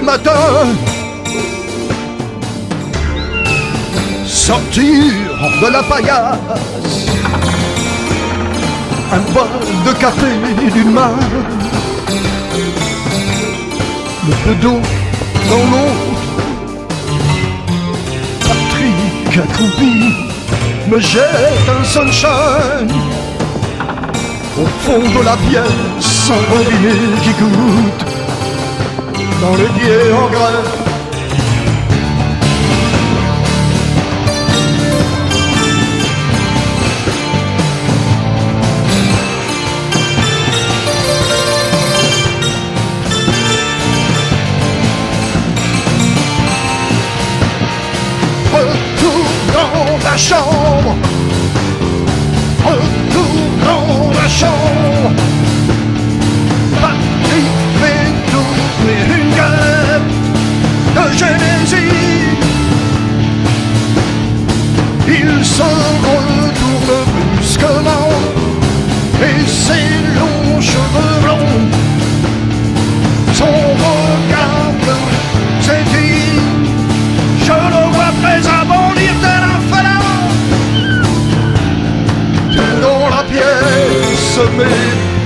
matin. Sortir de la paillasse, un bol de café d'une main, le peu d'eau dans l'autre. Patrick accroupi me jette un sunshine au fond de la pièce, robinet qui goûte dans le biais en grain.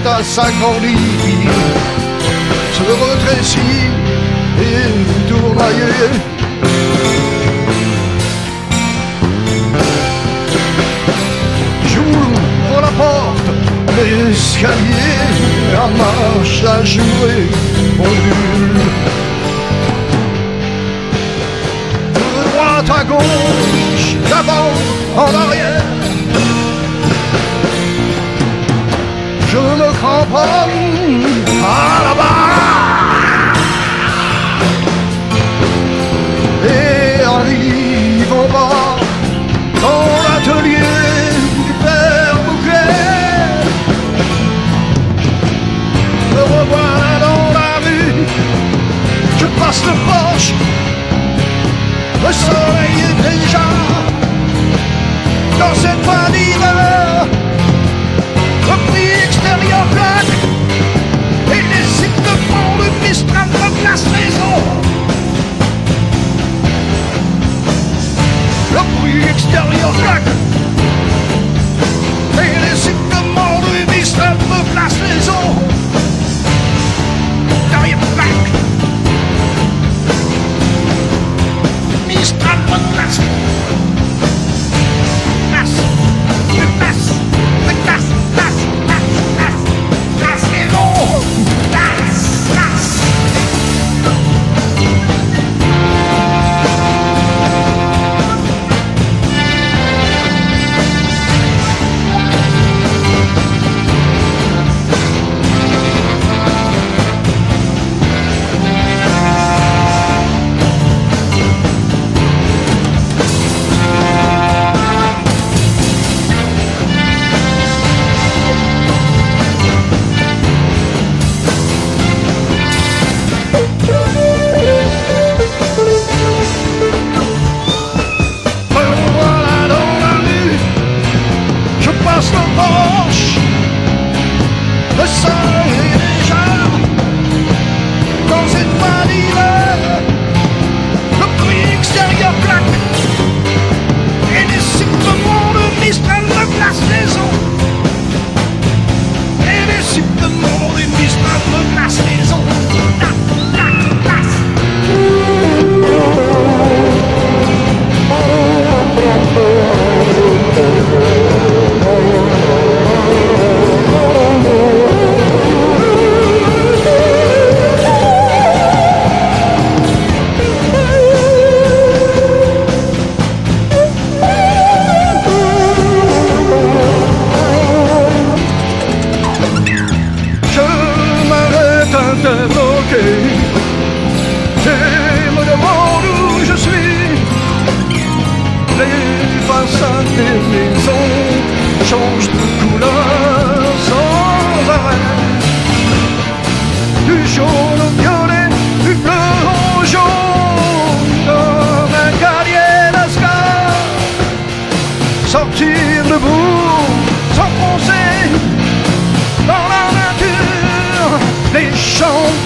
À s'agrandir Se rétrécit et tournoyer J'ouvre la porte, l'escalier à marche à jouer ondule de droite à gauche, d'avant en arrière. Et arrive bas dans l'atelier du père Bouquet. Me revoilà dans la rue, je passe le poche le soleil est déjà dans cette fin d'hiver. S'enfoncer dans la nature, les champs